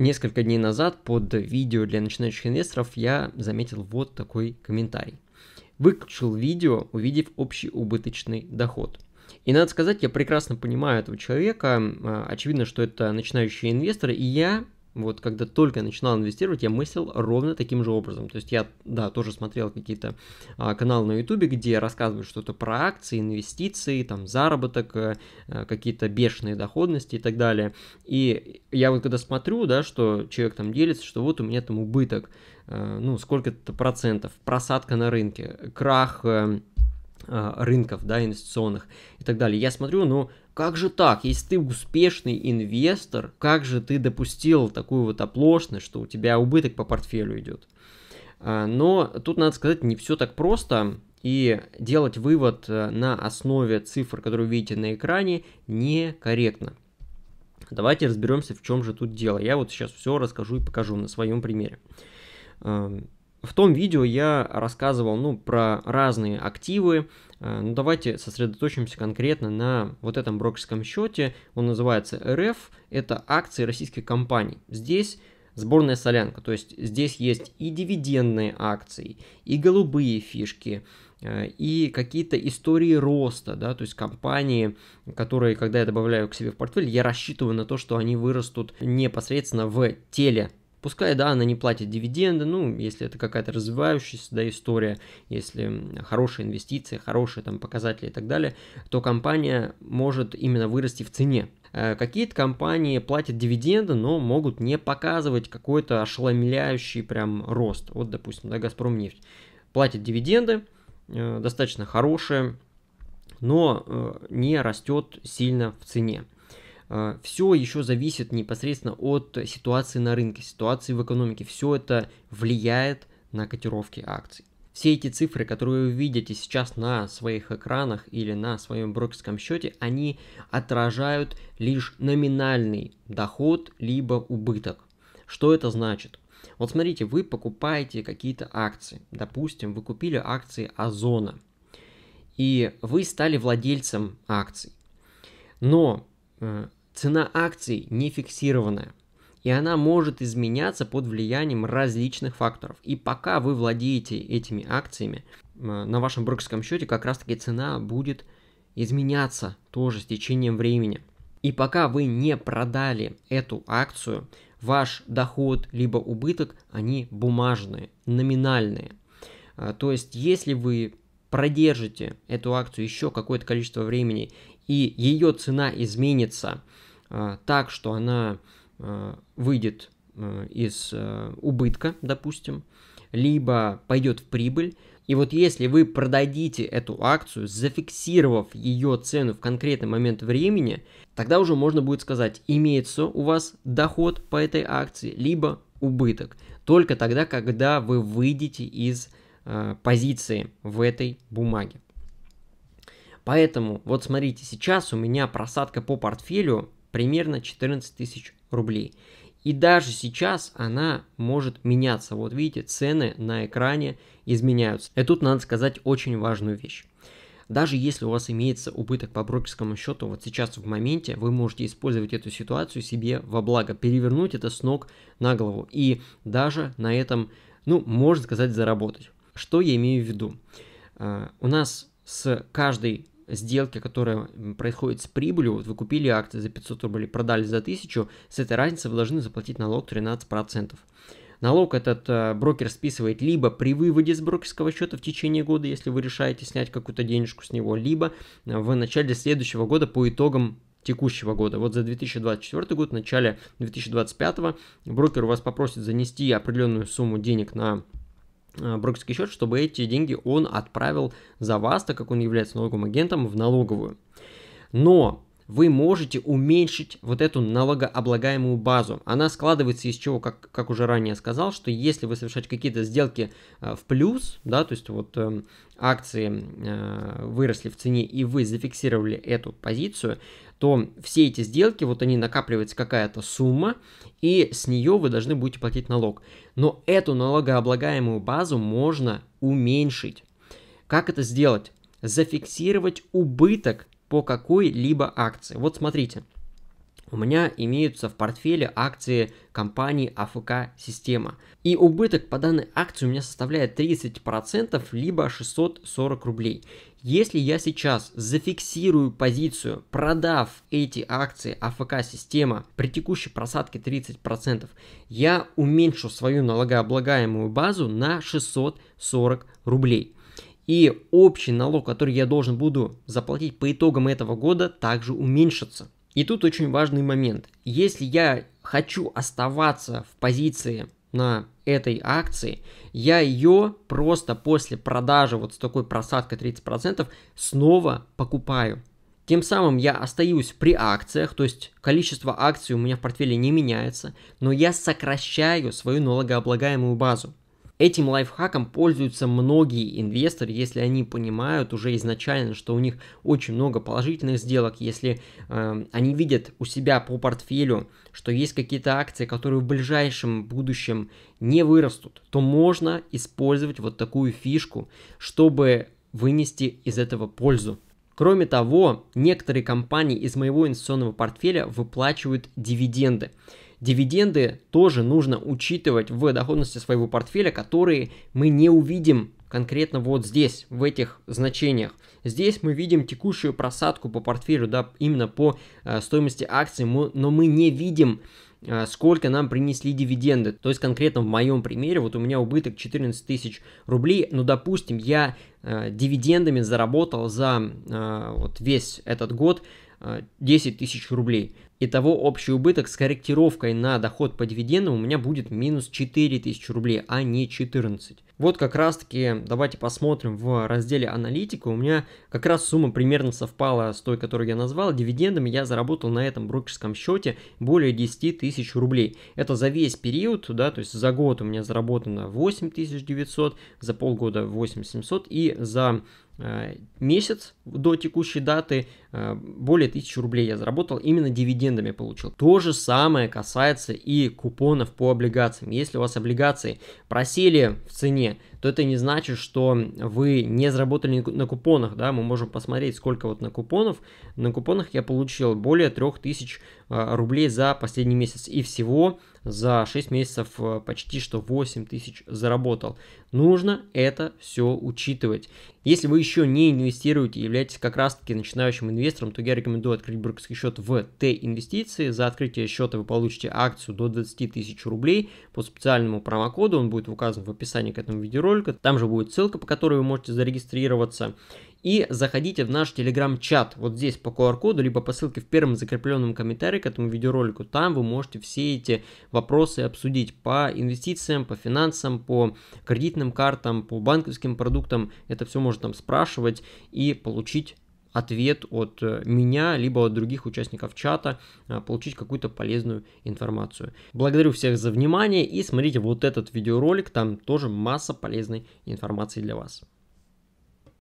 Несколько дней назад под видео для начинающих инвесторов я заметил вот такой комментарий. Выключил видео, увидев общий убыточный доход. И надо сказать, я прекрасно понимаю этого человека. А, очевидно, что это начинающий инвестор, и я вот когда только начинал инвестировать, я мыслил ровно таким же образом. То есть я, да, тоже смотрел какие-то а, каналы на ютубе, где рассказывают что-то про акции, инвестиции, там, заработок, а, какие-то бешеные доходности и так далее. И я вот когда смотрю, да, что человек там делится, что вот у меня там убыток, а, ну, сколько-то процентов, просадка на рынке, крах а, рынков, да, инвестиционных и так далее. Я смотрю, ну, как же так? Если ты успешный инвестор, как же ты допустил такую вот оплошность, что у тебя убыток по портфелю идет? А, но тут надо сказать, не все так просто, и делать вывод э, на основе цифр, которые вы видите на экране, некорректно. Давайте разберемся, в чем же тут дело. Я вот сейчас все расскажу и покажу на своем примере. В том видео я рассказывал ну, про разные активы. Э, ну, давайте сосредоточимся конкретно на вот этом брокерском счете. Он называется РФ. Это акции российских компаний. Здесь сборная солянка. То есть здесь есть и дивидендные акции, и голубые фишки, э, и какие-то истории роста, да, то есть компании, которые, когда я добавляю к себе в портфель, я рассчитываю на то, что они вырастут непосредственно в теле Пускай, да, она не платит дивиденды, ну, если это какая-то развивающаяся, да, история, если хорошая инвестиция, хорошие там показатели и так далее, то компания может именно вырасти в цене. Э, какие-то компании платят дивиденды, но могут не показывать какой-то ошеломляющий прям рост. Вот, допустим, да, Газпром нефть платит дивиденды, э, достаточно хорошие, но э, не растет сильно в цене. А, все еще зависит непосредственно от ситуации на рынке, ситуации в экономике. Все это влияет на котировки акций. Все эти цифры, которые вы видите сейчас на своих экранах или на своем брокерском счете, они отражают лишь номинальный доход либо убыток. Что это значит? Вот смотрите, вы покупаете какие-то акции. Допустим, вы купили акции Озона. И вы стали владельцем акций. Но э, Цена акций не фиксированная, и она может изменяться под влиянием различных факторов. И пока вы владеете этими акциями, на вашем брокерском счете как раз таки цена будет изменяться тоже с течением времени. И пока вы не продали эту акцию, ваш доход либо убыток, они бумажные, номинальные. А, то есть, если вы продержите эту акцию еще какое-то количество времени, и ее цена изменится так, что она а, выйдет а, из убытка, допустим, либо пойдет в прибыль. И вот если вы продадите эту акцию, зафиксировав ее цену в конкретный момент времени, тогда уже можно будет сказать, имеется у вас доход по этой акции, либо убыток. Только тогда, когда вы выйдете из э, позиции в этой бумаге. Поэтому, вот смотрите, сейчас у меня просадка по портфелю примерно 14 тысяч рублей. И даже сейчас она может меняться. Вот видите, цены на экране изменяются. И тут надо сказать очень важную вещь. Даже если у вас имеется убыток по брокерскому счету, вот сейчас в моменте вы можете использовать эту ситуацию себе во благо, перевернуть это с ног на голову и даже на этом, ну, можно сказать, заработать. Что я имею в виду? Uh, у нас с каждой сделки, которая происходит с прибылью, вот вы купили акции за 500 рублей, продали за 1000, с этой разницы вы должны заплатить налог 13%. Налог этот э, брокер списывает либо при выводе с брокерского счета в течение года, если вы решаете снять какую-то денежку с него, либо в начале следующего года по итогам текущего года. Вот за 2024 год, в начале 2025 брокер у вас попросит занести определенную сумму денег на Э, брокерский счет, чтобы эти деньги он отправил за вас, так как он является налоговым агентом, в налоговую. Но вы можете уменьшить вот эту налогооблагаемую базу. Она складывается из чего, как, как уже ранее сказал, что если вы совершаете какие-то сделки э, в плюс, да, то есть вот э, акции э, выросли в цене и вы зафиксировали эту позицию, то все эти сделки, вот они накапливается какая-то сумма, и с нее вы должны будете платить налог. Но эту налогооблагаемую базу можно уменьшить. Как это сделать? Зафиксировать убыток по какой-либо акции. Вот смотрите, у меня имеются в портфеле акции компании АФК Система. И убыток по данной акции у меня составляет 30%, либо 640 рублей. Если я сейчас зафиксирую позицию, продав эти акции АФК Система при текущей просадке 30%, я уменьшу свою налогооблагаемую базу на 640 рублей. И общий налог, который я должен буду заплатить по итогам этого года, также уменьшится. И тут очень важный момент. Если я хочу оставаться в позиции на этой акции, я ее просто после продажи вот с такой просадкой 30% снова покупаю. Тем самым я остаюсь при акциях, то есть количество акций у меня в портфеле не меняется, но я сокращаю свою налогооблагаемую базу. Этим лайфхаком пользуются многие инвесторы, если они понимают уже изначально, что у них очень много положительных сделок, если э, они видят у себя по портфелю, что есть какие-то акции, которые в ближайшем будущем не вырастут, то можно использовать вот такую фишку, чтобы вынести из этого пользу. Кроме того, некоторые компании из моего инвестиционного портфеля выплачивают дивиденды. Дивиденды тоже нужно учитывать в доходности своего портфеля, которые мы не увидим конкретно вот здесь, в этих значениях. Здесь мы видим текущую просадку по портфелю, да, именно по э, стоимости акций, но мы не видим э, сколько нам принесли дивиденды. То есть конкретно в моем примере, вот у меня убыток 14 тысяч рублей, но допустим я э, дивидендами заработал за э, вот весь этот год 10 тысяч рублей. Итого общий убыток с корректировкой на доход по дивидендам у меня будет минус 4000 рублей, а не 14. Вот как раз таки давайте посмотрим в разделе аналитика. У меня как раз сумма примерно совпала с той, которую я назвал. Дивидендами я заработал на этом брокерском счете более 10 тысяч рублей. Это за весь период, да, то есть за год у меня заработано 8900, за полгода 8700 и за Э, месяц до текущей даты э, более 1000 рублей я заработал, именно дивидендами получил. То же самое касается и купонов по облигациям. Если у вас облигации просели в цене, то это не значит, что вы не заработали на купонах, да, мы можем посмотреть, сколько вот на купонов. На купонах я получил более 3000 э, рублей за последний месяц, и всего за 6 месяцев э, почти что 8 тысяч заработал. Нужно это все учитывать. Если вы еще не инвестируете и являетесь как раз таки начинающим инвестором, то я рекомендую открыть брокерский счет в Т-инвестиции. За открытие счета вы получите акцию до 20 тысяч рублей по специальному промокоду, он будет указан в описании к этому видеоролику. Там же будет ссылка, по которой вы можете зарегистрироваться и заходите в наш телеграм-чат вот здесь по QR-коду, либо по ссылке в первом закрепленном комментарии к этому видеоролику. Там вы можете все эти вопросы обсудить по инвестициям, по финансам, по кредитным картам, по банковским продуктам. Это все можно там спрашивать и получить ответ от э, меня, либо от других участников чата, э, получить какую-то полезную информацию. Благодарю всех за внимание и смотрите вот этот видеоролик, там тоже масса полезной информации для вас.